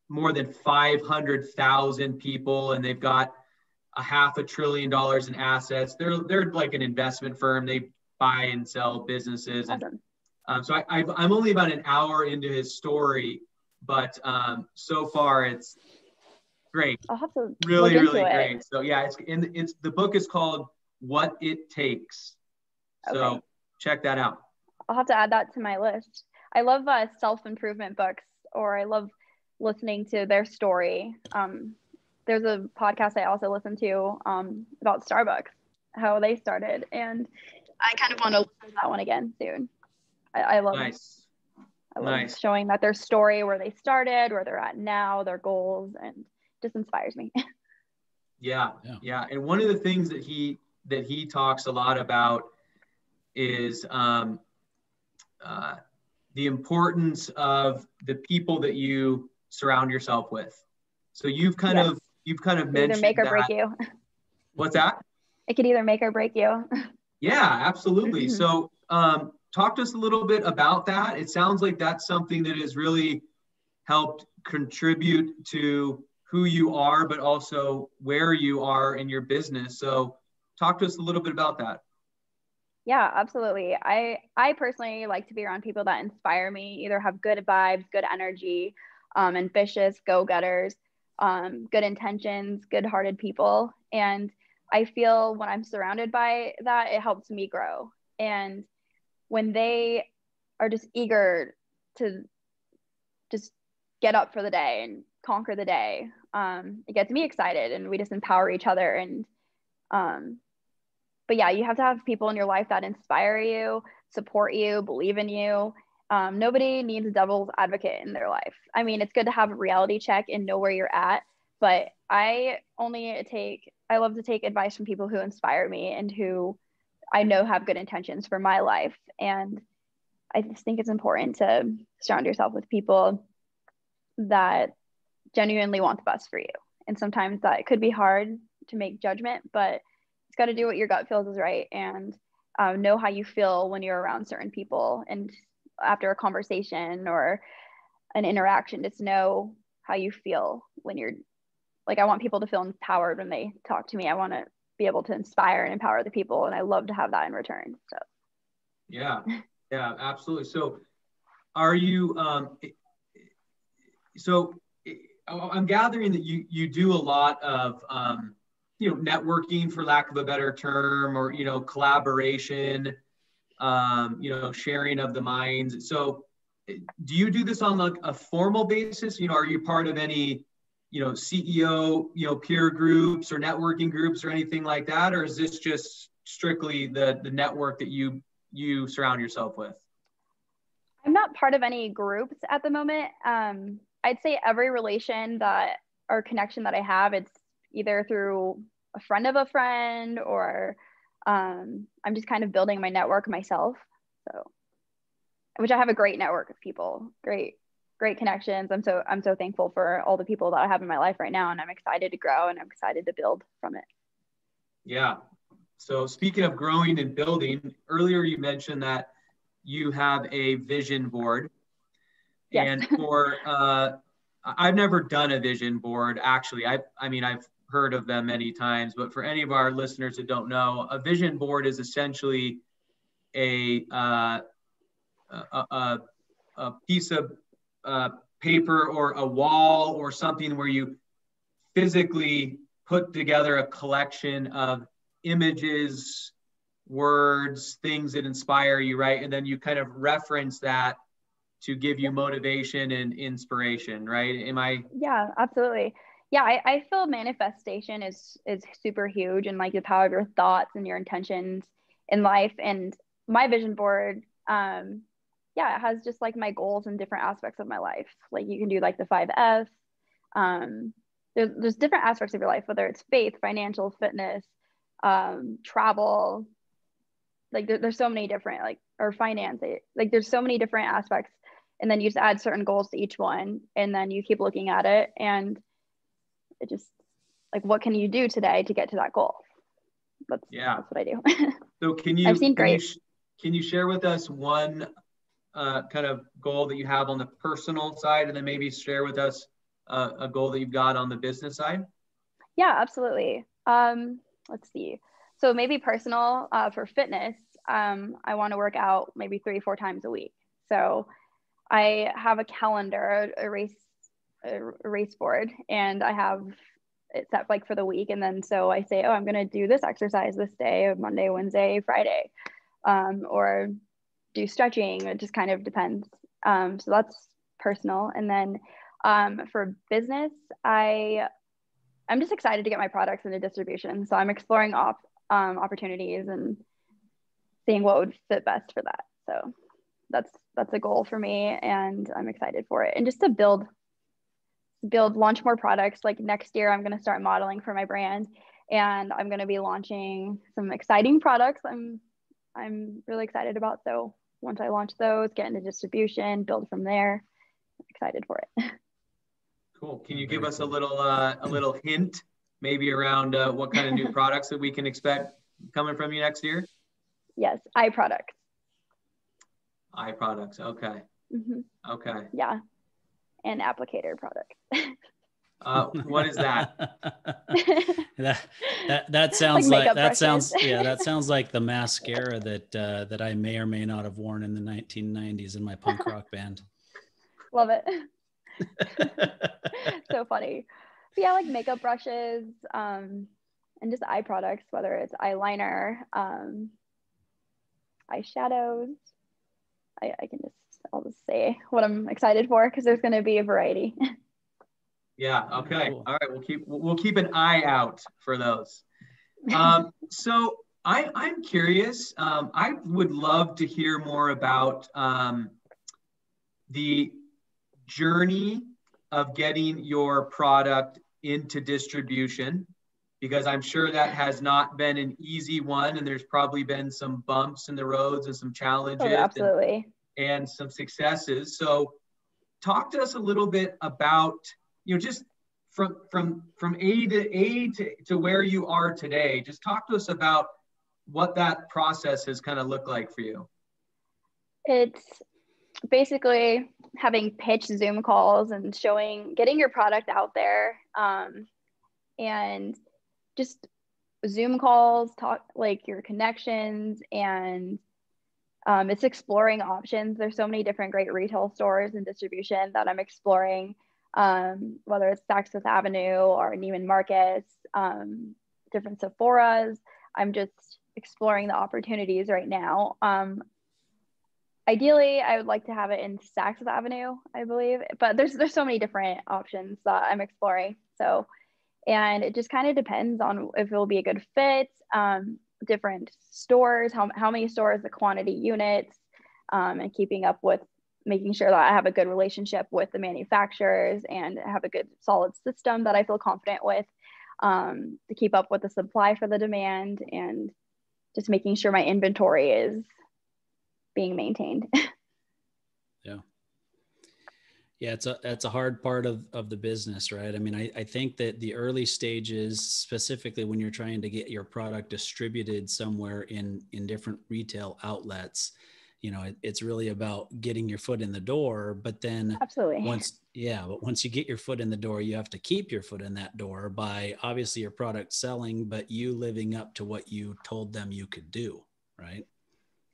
Speaker 4: more than five hundred thousand people, and they've got a half a trillion dollars in assets. They're they're like an investment firm. They buy and sell businesses. And, um, so I, i am only about an hour into his story, but um, so far it's great.
Speaker 3: I'll have to
Speaker 4: really really great. So yeah, it's in it's the book is called What It Takes. So check that out.
Speaker 3: I'll have to add that to my list. I love uh, self improvement books, or I love listening to their story. Um, there's a podcast I also listen to um, about Starbucks, how they started, and I kind of want to listen to that one again soon. I, I love
Speaker 4: nice.
Speaker 3: I love nice. showing that their story, where they started, where they're at now, their goals, and just inspires me.
Speaker 4: yeah, yeah, yeah. And one of the things that he that he talks a lot about is um, uh, the importance of the people that you surround yourself with. So you've kind yes. of you've kind of mentioned
Speaker 3: either make or that. break you.
Speaker 4: What's that?
Speaker 3: It could either make or break you.
Speaker 4: yeah, absolutely. Mm-hmm. So, um, talk to us a little bit about that. It sounds like that's something that has really helped contribute to who you are, but also where you are in your business. So, talk to us a little bit about that.
Speaker 3: Yeah, absolutely. I I personally like to be around people that inspire me, either have good vibes, good energy, um, ambitious go-getters um, good intentions, good hearted people. And I feel when I'm surrounded by that, it helps me grow. And when they are just eager to just get up for the day and conquer the day, um, it gets me excited and we just empower each other. And, um, but yeah, you have to have people in your life that inspire you, support you, believe in you, um, nobody needs a devil's advocate in their life. I mean, it's good to have a reality check and know where you're at, but I only take, I love to take advice from people who inspire me and who I know have good intentions for my life. And I just think it's important to surround yourself with people that genuinely want the best for you. And sometimes that could be hard to make judgment, but it's got to do what your gut feels is right and um, know how you feel when you're around certain people and after a conversation or an interaction just know how you feel when you're like i want people to feel empowered when they talk to me. I want to be able to inspire and empower the people and i love to have that in return so.
Speaker 4: Yeah. Yeah absolutely. So are you um so i'm gathering that you you do a lot of um you know networking for lack of a better term or you know collaboration um, you know, sharing of the minds. So do you do this on like a formal basis? You know, are you part of any you know, CEO, you know, peer groups or networking groups or anything like that, or is this just strictly the the network that you you surround yourself with?
Speaker 3: I'm not part of any groups at the moment. Um, I'd say every relation that or connection that I have, it's either through a friend of a friend or um, I'm just kind of building my network myself. So, which I have a great network of people, great, great connections. I'm so I'm so thankful for all the people that I have in my life right now, and I'm excited to grow and I'm excited to build from it.
Speaker 4: Yeah. So speaking of growing and building, earlier you mentioned that you have a vision board. Yes. And for uh, I've never done a vision board actually. I I mean I've heard of them many times, but for any of our listeners that don't know, a vision board is essentially a uh, a, a, a, piece of uh, paper or a wall or something where you physically put together a collection of images, words, things that inspire you, right? And then you kind of reference that to give you motivation and inspiration, right? Am I?
Speaker 3: Yeah, absolutely. Yeah, I, I feel manifestation is is super huge and like the power of your thoughts and your intentions in life. And my vision board, um, yeah, it has just like my goals and different aspects of my life. Like you can do like the five F. Um, there's there's different aspects of your life, whether it's faith, financial, fitness, um, travel. Like there, there's so many different like or finance. Like there's so many different aspects and then you just add certain goals to each one and then you keep looking at it and it just like what can you do today to get to that goal? That's yeah. that's what i do.
Speaker 4: So can you i've seen can great. you, can you share with us one uh, kind of goal that you have on the personal side and then maybe share with us uh, a goal that you've got on the business side?
Speaker 3: Yeah absolutely. Um, let's see. So maybe personal uh, for fitness um, i want to work out maybe three four times a week. So I have a calendar, a race, a race board, and I have it set like for the week. And then so I say, oh, I'm going to do this exercise this day, Monday, Wednesday, Friday, um, or do stretching. It just kind of depends. Um, so that's personal. And then um, for business, I I'm just excited to get my products into distribution. So I'm exploring op- um, opportunities and seeing what would fit best for that. So that's that's a goal for me and i'm excited for it and just to build build launch more products like next year i'm going to start modeling for my brand and i'm going to be launching some exciting products i'm i'm really excited about so once i launch those get into distribution build from there I'm excited for it
Speaker 4: cool can you give us a little uh, a little hint maybe around uh, what kind of new products that we can expect coming from you next year
Speaker 3: yes eye products
Speaker 4: Eye products. Okay. Mm-hmm. Okay.
Speaker 3: Yeah. And applicator products.
Speaker 4: uh, what is that?
Speaker 2: that that that sounds like, like that brushes. sounds yeah that sounds like the mascara that uh, that I may or may not have worn in the 1990s in my punk rock band.
Speaker 3: Love it. so funny. But yeah, like makeup brushes, um, and just eye products, whether it's eyeliner, um, eyeshadows, I, I can just I'll just say what I'm excited for because there's going to be a variety.
Speaker 4: yeah. Okay. Cool. All right. We'll keep we'll keep an eye out for those. Um, so I I'm curious. Um, I would love to hear more about um, the journey of getting your product into distribution because I'm sure that has not been an easy one, and there's probably been some bumps in the roads and some challenges. Oh,
Speaker 3: absolutely.
Speaker 4: And, some successes. So, talk to us a little bit about, you know, just from from from A to A to, to where you are today. Just talk to us about what that process has kind of looked like for you.
Speaker 3: It's basically having pitch Zoom calls and showing, getting your product out there. Um, and just Zoom calls, talk like your connections, and um, it's exploring options. There's so many different great retail stores and distribution that I'm exploring, um, whether it's Saks Fifth Avenue or Neiman Marcus, um, different Sephora's. I'm just exploring the opportunities right now. Um, ideally I would like to have it in Saks Avenue, I believe. But there's there's so many different options that I'm exploring. So and it just kind of depends on if it will be a good fit, um, different stores, how, how many stores, the quantity units, um, and keeping up with making sure that I have a good relationship with the manufacturers and have a good solid system that I feel confident with um, to keep up with the supply for the demand and just making sure my inventory is being maintained.
Speaker 2: yeah. It's a it's a hard part of, of the business, right? I mean, I, I think that the early stages, specifically when you're trying to get your product distributed somewhere in in different retail outlets, you know, it, it's really about getting your foot in the door. But then
Speaker 3: absolutely
Speaker 2: once yeah, but once you get your foot in the door, you have to keep your foot in that door by obviously your product selling, but you living up to what you told them you could do, right?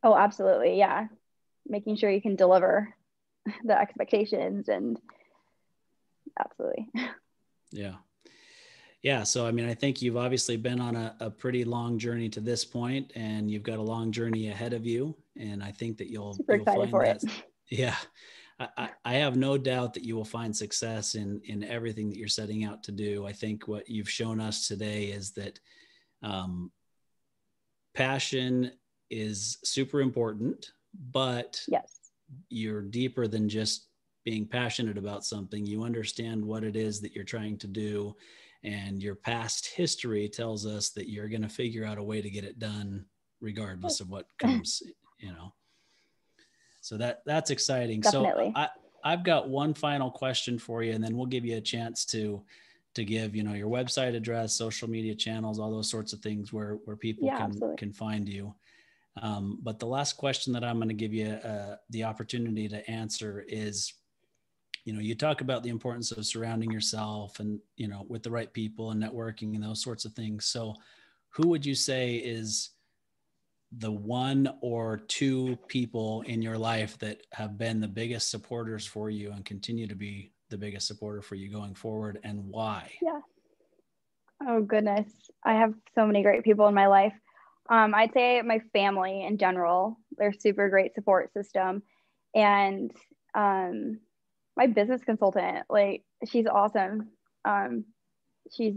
Speaker 3: Oh, absolutely. Yeah. Making sure you can deliver the expectations and absolutely.
Speaker 2: Yeah. Yeah. So, I mean, I think you've obviously been on a, a pretty long journey to this point and you've got a long journey ahead of you. And I think that you'll,
Speaker 3: Super
Speaker 2: you'll
Speaker 3: excited for
Speaker 2: that,
Speaker 3: it.
Speaker 2: Yeah. I, I have no doubt that you will find success in in everything that you're setting out to do. I think what you've shown us today is that um, passion is super important, but
Speaker 3: yes,
Speaker 2: you're deeper than just being passionate about something. You understand what it is that you're trying to do. And your past history tells us that you're going to figure out a way to get it done regardless of what comes, you know. So that that's exciting.
Speaker 3: Definitely.
Speaker 2: So I, I've got one final question for you, and then we'll give you a chance to to give, you know, your website address, social media channels, all those sorts of things where where people
Speaker 3: yeah,
Speaker 2: can
Speaker 3: absolutely.
Speaker 2: can find you. Um, but the last question that I'm going to give you uh, the opportunity to answer is, you know, you talk about the importance of surrounding yourself and, you know, with the right people and networking and those sorts of things. So, who would you say is the one or two people in your life that have been the biggest supporters for you and continue to be the biggest supporter for you going forward and why?
Speaker 3: Yeah. Oh, goodness. I have so many great people in my life. Um, I'd say my family in general, they're super great support system. And um, my business consultant, like she's awesome. Um, she's,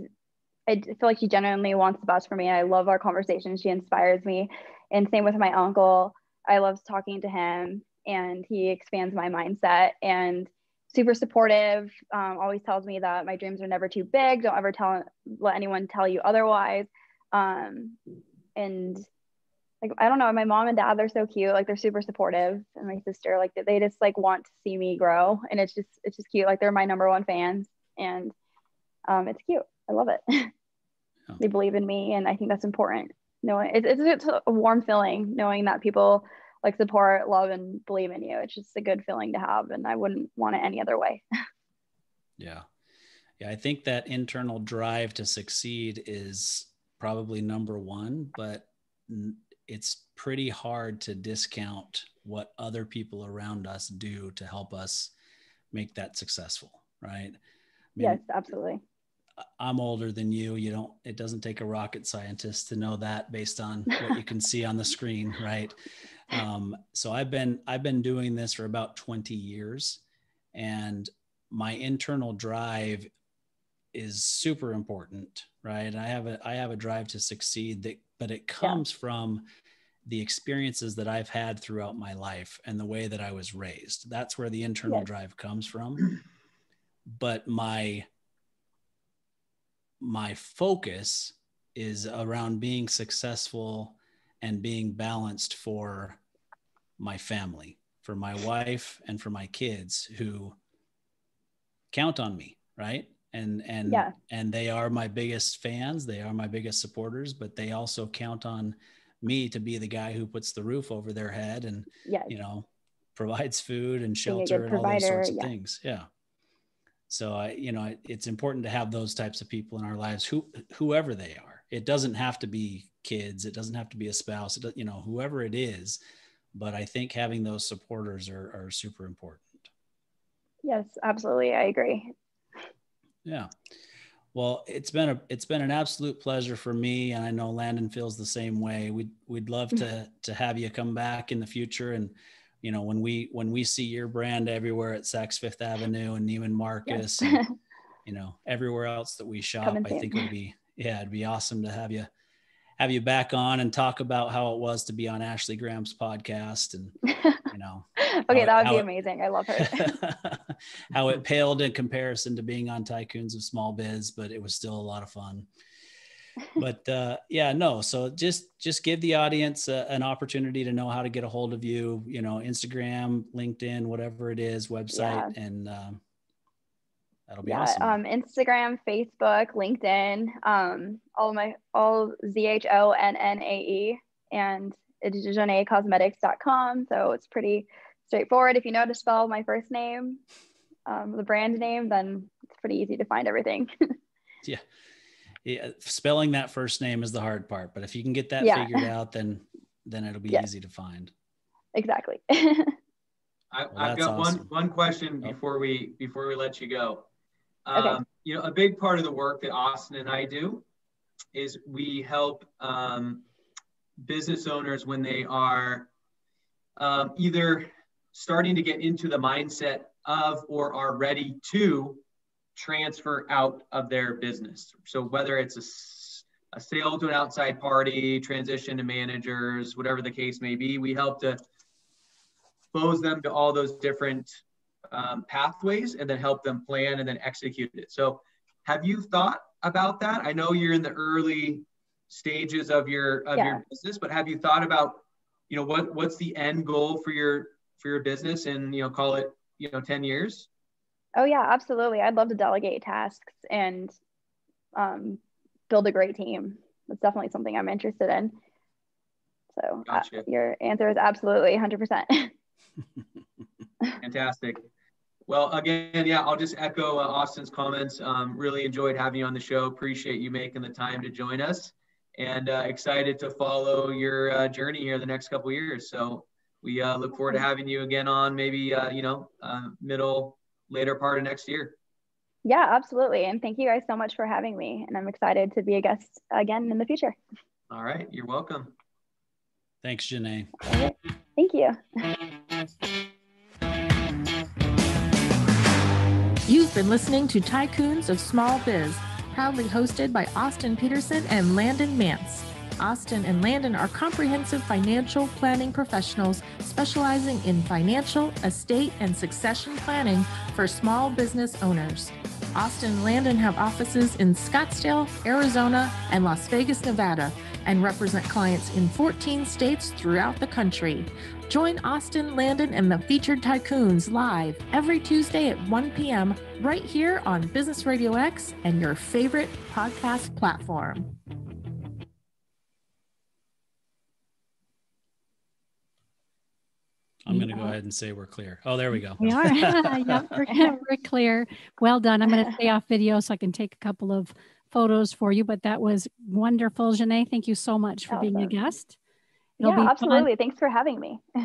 Speaker 3: I feel like she genuinely wants the best for me. I love our conversations. She inspires me. And same with my uncle. I love talking to him and he expands my mindset and super supportive. Um, always tells me that my dreams are never too big. Don't ever tell, let anyone tell you otherwise. Um, and like I don't know, my mom and dad they're so cute. Like they're super supportive, and my sister like they just like want to see me grow, and it's just it's just cute. Like they're my number one fans, and um, it's cute. I love it. Yeah. they believe in me, and I think that's important. Knowing it's, it's it's a warm feeling knowing that people like support, love, and believe in you. It's just a good feeling to have, and I wouldn't want it any other way.
Speaker 2: yeah, yeah. I think that internal drive to succeed is probably number one, but it's pretty hard to discount what other people around us do to help us make that successful, right? I
Speaker 3: mean, yes, absolutely.
Speaker 2: I'm older than you. You don't, it doesn't take a rocket scientist to know that based on what you can see on the screen, right? Um, so I've been, I've been doing this for about 20 years and my internal drive is super important right i have a i have a drive to succeed that but it comes yeah. from the experiences that i've had throughout my life and the way that i was raised that's where the internal yes. drive comes from but my my focus is around being successful and being balanced for my family for my wife and for my kids who count on me right and and
Speaker 3: yeah.
Speaker 2: and they are my biggest fans. They are my biggest supporters but they also count on me to be the guy who puts the roof over their head and
Speaker 3: yes.
Speaker 2: you know provides food and shelter and all those sorts of yeah. things. Yeah. So i you know it's important to have those types of people in our lives who whoever they are. It doesn't have to be kids. It doesn't have to be a spouse. It, you know whoever it is. But i think having those supporters are, are super important.
Speaker 3: Yes absolutely. I agree
Speaker 2: yeah. Well, it's been a it's been an absolute pleasure for me, and I know Landon feels the same way. We'd we'd love to to have you come back in the future and you know when we when we see your brand everywhere at Saks Fifth Avenue and Neiman Marcus, and, you know everywhere else that we shop, I think it would be yeah, it'd be awesome to have you have you back on and talk about how it was to be on Ashley Graham's podcast and know
Speaker 3: okay that would be it, amazing. I love her
Speaker 2: how it paled in comparison to being on tycoons of small biz but it was still a lot of fun. But uh, yeah no so just just give the audience a, an opportunity to know how to get a hold of you you know instagram linkedin whatever it is website yeah. and um, that'll be yeah, awesome.
Speaker 3: um, instagram facebook linkedin um, all my all z-h-o-n-n-a-e and zhonnaecosmetics.com so it's pretty straightforward if you know how to spell my first name um, the brand name then it's pretty easy to find everything
Speaker 2: yeah yeah, spelling that first name is the hard part, but if you can get that yeah. figured out, then then it'll be easy to find.
Speaker 3: Exactly.
Speaker 4: I, have got awesome. one one question oh. before we before we let you go. Um, okay. You know, a big part of the work that Austin and I do is we help um, business owners when they are um, either starting to get into the mindset of or are ready to transfer out of their business. So whether it's a, a sale to an outside party, transition to managers, whatever the case may be, we help to expose them to all those different um, pathways and then help them plan and then execute it. So have you thought about that? I know you're in the early stages of your of yeah. your business, but have you thought about, you know, what what's the end goal for your for your business and you know call it you know 10 years?
Speaker 3: Oh yeah, absolutely. I'd love to delegate tasks and um, build a great team. That's definitely something I'm interested in. So uh, gotcha. uh, your answer is absolutely 100%.
Speaker 4: Fantastic. Well, again, yeah, I'll just echo uh, Austin's comments. Um, really enjoyed having you on the show. Appreciate you making the time to join us, and uh, excited to follow your uh, journey here the next couple years. So we uh, look forward to having you again on maybe uh, you know middle later part of next year.
Speaker 3: Yeah, absolutely. And thank you guys so much for having me. And I'm excited to be a guest again in the future.
Speaker 4: All right. You're welcome.
Speaker 2: Thanks, Zhonnae.
Speaker 3: Right. Thank you.
Speaker 1: You've been listening to Tycoons of Small Biz, proudly hosted by Austin Peterson and Landon Mance. Austin and Landon are comprehensive financial planning professionals specializing in financial, estate, and succession planning for small business owners. Austin and Landon have offices in Scottsdale, Arizona, and Las Vegas, Nevada, and represent clients in 14 states throughout the country. Join Austin, Landon, and the featured tycoons live every Tuesday at 1 p.m. right here on Business Radio X and your favorite podcast platform.
Speaker 2: I'm going to go ahead and say we're clear. Oh, there we go.
Speaker 5: We are. yep, we're, we're clear. Well done. I'm going to stay off video so I can take a couple of photos for you, but that was wonderful. Zhonnae, thank you so much for awesome. being a guest.
Speaker 3: It'll yeah, absolutely. Fun. Thanks for having me.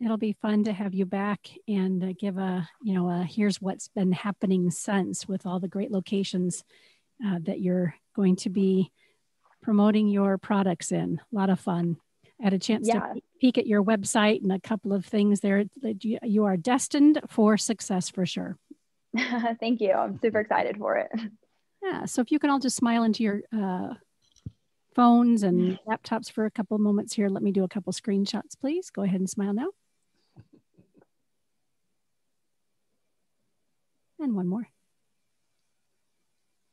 Speaker 5: It'll be fun to have you back and uh, give a, you know, a, here's what's been happening since with all the great locations uh, that you're going to be promoting your products in. A lot of fun. I had a chance yeah. to peek at your website and a couple of things there that you, you are destined for success for sure.
Speaker 3: Thank you. I'm super excited for it.
Speaker 5: Yeah. So if you can all just smile into your uh, phones and laptops for a couple of moments here, let me do a couple screenshots, please. Go ahead and smile now. And one more.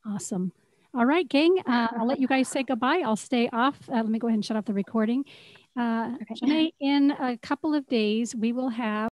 Speaker 5: Awesome. All right, gang. Uh, I'll let you guys say goodbye. I'll stay off. Uh, let me go ahead and shut off the recording. Uh, okay. Zhonnae, in a couple of days, we will have